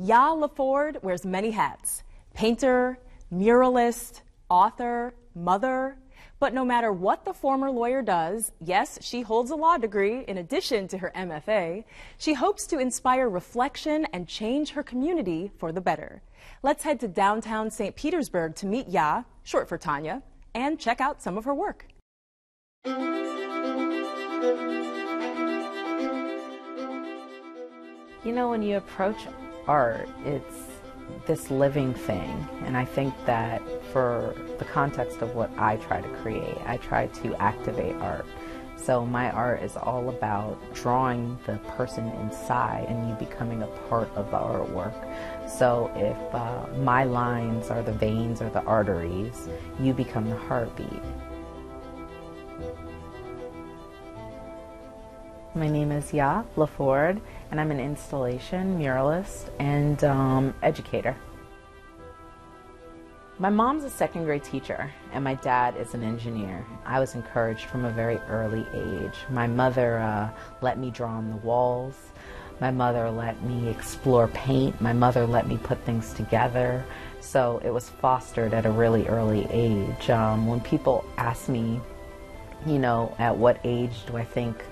Ya La'ford wears many hats painter, muralist, author, mother. But no matter what the former lawyer does, yes, she holds a law degree in addition to her MFA, she hopes to inspire reflection and change her community for the better. Let's head to downtown St. Petersburg to meet Ya, short for Tonya, and check out some of her work. You know, when you approach art, it's this living thing. And I think that for the context of what I try to create, I try to activate art. So my art is all about drawing the person inside and you becoming a part of the artwork. So if uh, my lines are the veins or the arteries, you become the heartbeat. My name is Ya La'ford, and I'm an installation muralist and um, educator. My mom's a second grade teacher, and my dad is an engineer. I was encouraged from a very early age. My mother uh, let me draw on the walls. My mother let me explore paint. My mother let me put things together. So it was fostered at a really early age. Um, when people ask me, you know, at what age do I think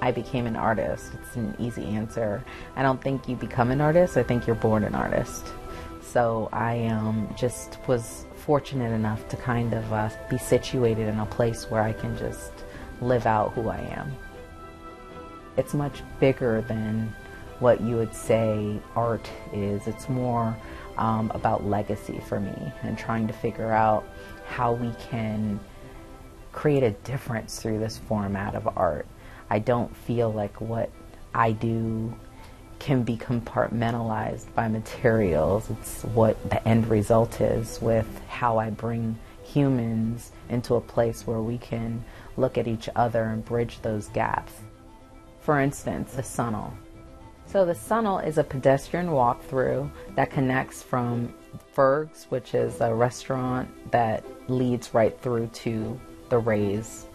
I became an artist? It's an easy answer. I don't think you become an artist, I think you're born an artist. So I um, just was fortunate enough to kind of uh, be situated in a place where I can just live out who I am. It's much bigger than what you would say art is. It's more um, about legacy for me and trying to figure out how we can create a difference through this format of art. I don't feel like what I do can be compartmentalized by materials. It's what the end result is with how I bring humans into a place where we can look at each other and bridge those gaps. For instance, the Sunnel. So the Sunnel is a pedestrian walkthrough that connects from Ferg's, which is a restaurant that leads right through to the Rays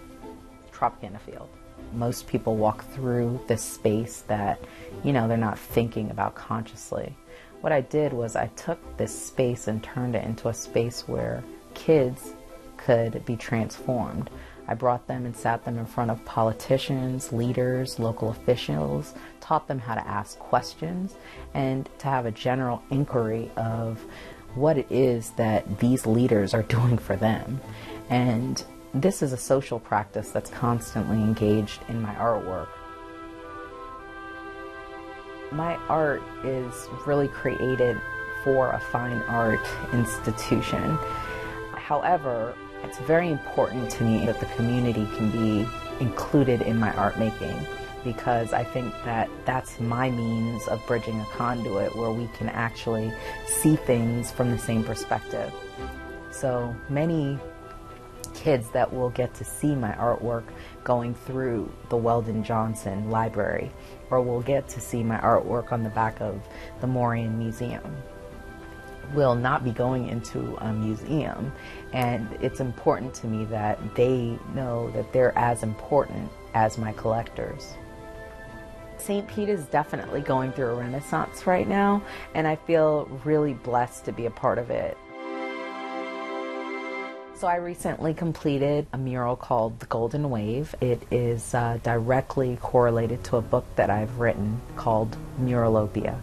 Tropicana Field most people walk through this space that, you know, they're not thinking about consciously. What I did was I took this space and turned it into a space where kids could be transformed. I brought them and sat them in front of politicians, leaders, local officials, taught them how to ask questions, and to have a general inquiry of what it is that these leaders are doing for them. And this is a social practice that's constantly engaged in my artwork. My art is really created for a fine art institution. However, it's very important to me that the community can be included in my art making because I think that that's my means of bridging a conduit where we can actually see things from the same perspective. So many kids that will get to see my artwork going through the Weldon Johnson Library, or will get to see my artwork on the back of the Morean Museum. Will not be going into a museum, and it's important to me that they know that they're as important as my collectors. St. Pete is definitely going through a renaissance right now, and I feel really blessed to be a part of it. So I recently completed a mural called The Golden Wave. It is uh, directly correlated to a book that I've written called Muralopia.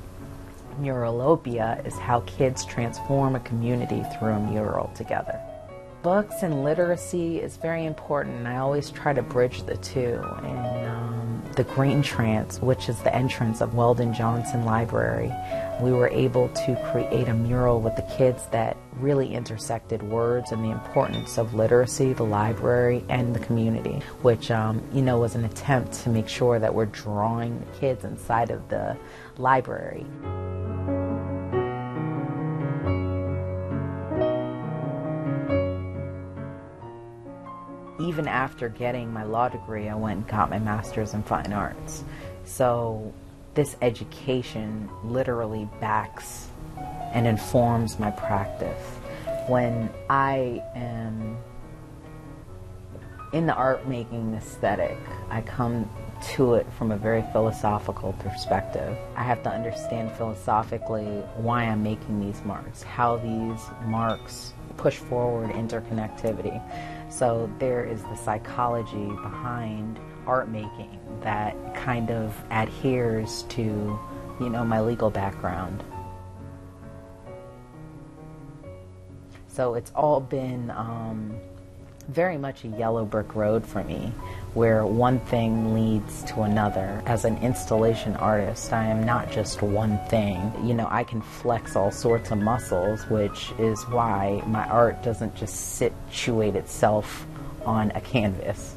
Muralopia is how kids transform a community through a mural together. Books and literacy is very important, I always try to bridge the two. And the Green Trance, which is the entrance of Weldon Johnson Library, we were able to create a mural with the kids that really intersected words and the importance of literacy, the library, and the community, which, um, you know, was an attempt to make sure that we're drawing the kids inside of the library. Even after getting my law degree, I went and got my master's in fine arts. So this education literally backs and informs my practice. When I am in the art making aesthetic, I come to it from a very philosophical perspective. I have to understand philosophically why I'm making these marks, how these marks push forward interconnectivity. So there is the psychology behind art making that kind of adheres to, you know, my legal background. So it's all been um, very much a yellow brick road for me, where one thing leads to another. As an installation artist, I am not just one thing. You know, I can flex all sorts of muscles, which is why my art doesn't just situate itself on a canvas.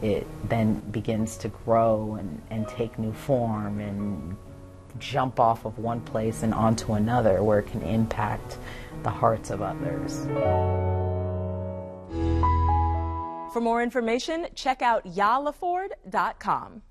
It then begins to grow and, and take new form and jump off of one place and onto another where it can impact the hearts of others. For more information, check out yalaford.com.